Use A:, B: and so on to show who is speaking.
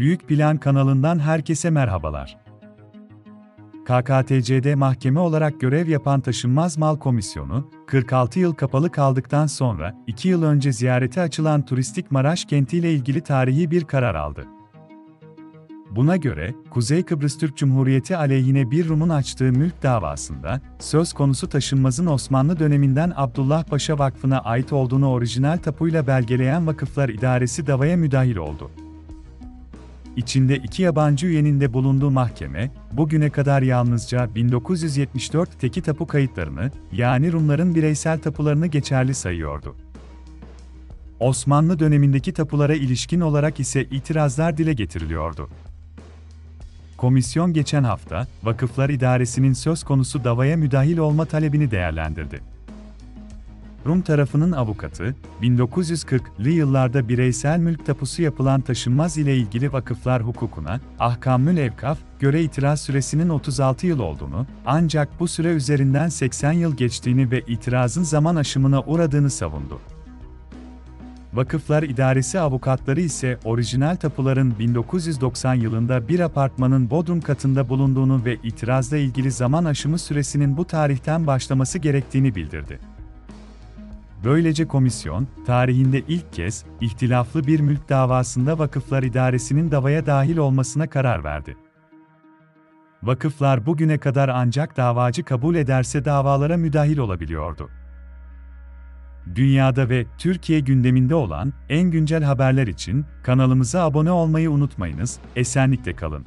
A: Büyük Plan kanalından herkese merhabalar. KKTC'de mahkeme olarak görev yapan Taşınmaz Mal Komisyonu, 46 yıl kapalı kaldıktan sonra 2 yıl önce ziyarete açılan turistik Maraş kentiyle ilgili tarihi bir karar aldı. Buna göre, Kuzey Kıbrıs Türk Cumhuriyeti aleyhine bir Rum'un açtığı mülk davasında, söz konusu taşınmazın Osmanlı döneminden Abdullah Paşa Vakfı'na ait olduğunu orijinal tapuyla belgeleyen Vakıflar İdaresi davaya müdahil oldu. İçinde iki yabancı üyenin de bulunduğu mahkeme, bugüne kadar yalnızca 1974 teki tapu kayıtlarını, yani Rumların bireysel tapularını geçerli sayıyordu. Osmanlı dönemindeki tapulara ilişkin olarak ise itirazlar dile getiriliyordu. Komisyon geçen hafta, Vakıflar İdaresi'nin söz konusu davaya müdahil olma talebini değerlendirdi. Rum tarafının avukatı, 1940'lı yıllarda bireysel mülk tapusu yapılan taşınmaz ile ilgili vakıflar hukukuna, Ahkamül Evkaf, göre itiraz süresinin 36 yıl olduğunu, ancak bu süre üzerinden 80 yıl geçtiğini ve itirazın zaman aşımına uğradığını savundu. Vakıflar İdaresi avukatları ise orijinal tapuların 1990 yılında bir apartmanın bodrum katında bulunduğunu ve itirazla ilgili zaman aşımı süresinin bu tarihten başlaması gerektiğini bildirdi. Böylece komisyon, tarihinde ilk kez ihtilaflı bir mülk davasında Vakıflar İdaresi'nin davaya dahil olmasına karar verdi. Vakıflar bugüne kadar ancak davacı kabul ederse davalara müdahil olabiliyordu. Dünyada ve Türkiye gündeminde olan en güncel haberler için kanalımıza abone olmayı unutmayınız. Esenlikle kalın.